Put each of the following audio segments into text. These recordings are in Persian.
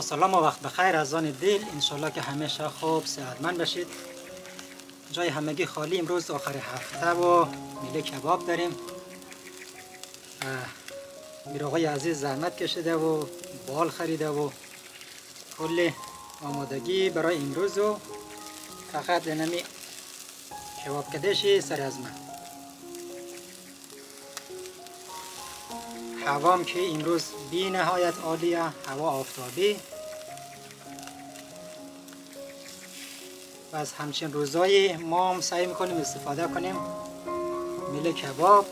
سلام و وقت بخیر از آن دل. انشالله که همیشه خوب صحتمند بشید جای همگی خالی امروز آخر هفته و میله کباب داریم. میر آقای عزیز زحمت کشیده و بال خریده و کل آمادگی برای امروز و فقط نمی کباب کدشی سر از من. هوام که امروز بی نهایت عالیه هوا آفتابی و از همچین روزایی ما هم سعی می‌کنیم استفاده کنیم میله کباب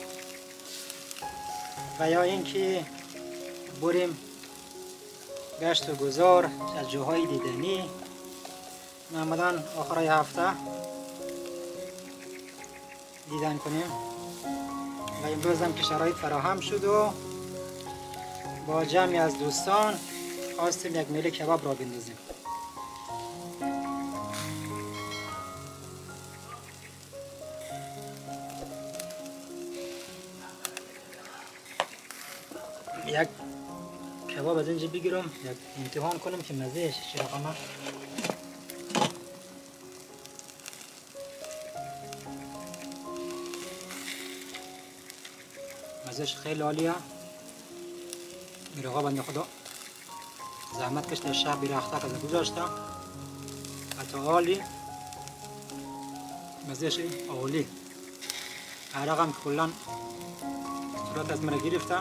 و یا اینکه بریم گشت و گذار از جاهای دیدنی. معمولا آخرای هفته دیدن کنیم. و امروز هم که شرایط فراهم شد و با جمعی از دوستان خواستیم یک میله کباب را بندازیم. یک کباب از اینجا بگیرم یک امتحان کنم که مزهش چی رقمه. مزهش خیلی عالیه. میره آقا بنده خدا. زحمت کشته شب بیرخته کده گذاشته حتی عالی. مزهش عالی. عرق هم کلا صورت از من گرفته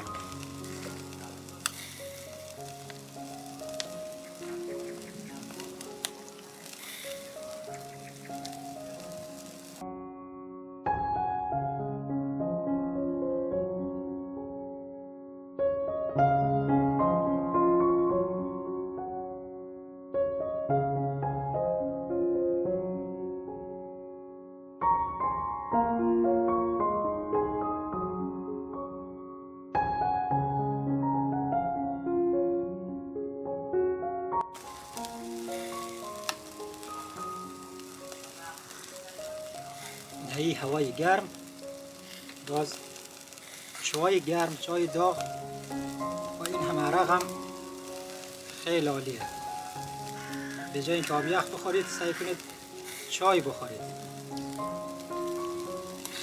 ای هوای گرم. باز چای گرم چای داغ. و این هم عرق هم خیلی عالیه. به جای اینکه آب یخ بخورید سعی کنید چای بخورید.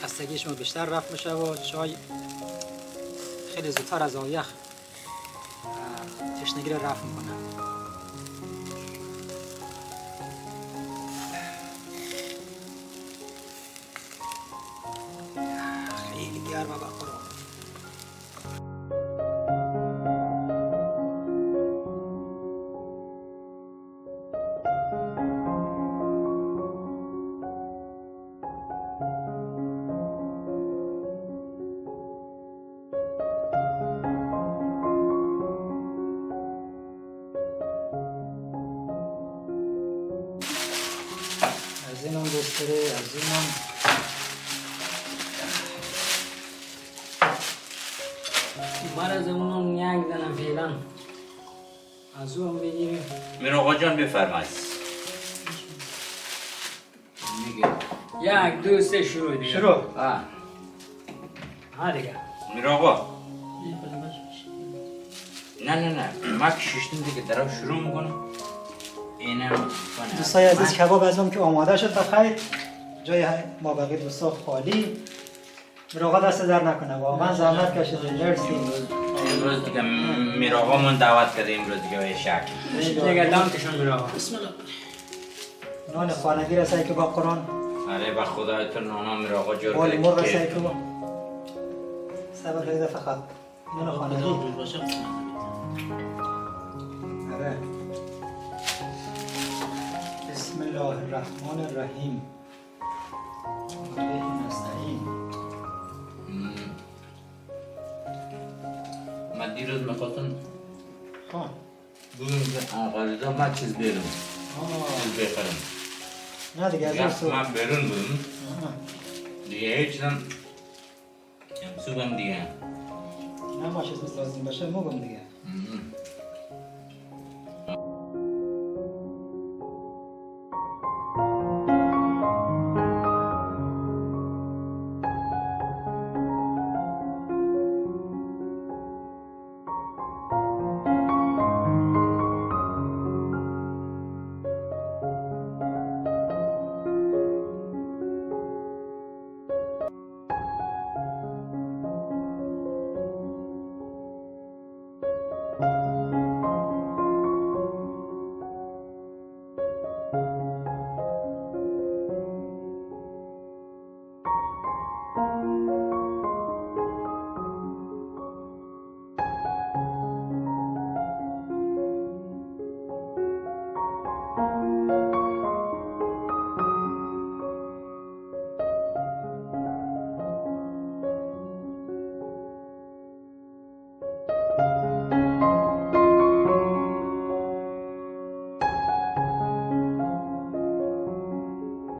خستگی شما بیشتر رفت میشه و چای خیلی زودتر از آب یخ تشنگی رو رفت می‌کنه. از این هم دوست داره از این هم من از اونم نینگ زنم فعلا از او هم بگیریم میر آقا جان بفرمایید یک دو سه شروع دیگه شروع. ها ها دیگه میر آقا نه نه نه ما که ششتم دیگه درو شروع می‌کنم اینم دوستای عزیز کباب از اون که آماده شد بخیر. جای ما بقیه دوستا خالی. مراقب دست در نکنه. واقعا زحمت کشیده مرسی. امروز دیگه میر آقا من دعوت کرده امروز دیگه به شک. دیگه دام کشون میره آقا نان خانگی رسایی که با قرآن. آره به خدا تو نانا میر آقا جور کرده مرغ که- رسایی که با صبر خیلی فقط نان خانگی. آره. بسم الله الرحمن الرحیم به نستعین. من دیروز می‌خواستم ها بگم که آقا من چیز بیرم. چیز بخرم نه دیگه از اون سو من بیرون بودم. دیگه هیچ نم امسوبم دیگه نه ما چیز لازم باشه مگم دیگه.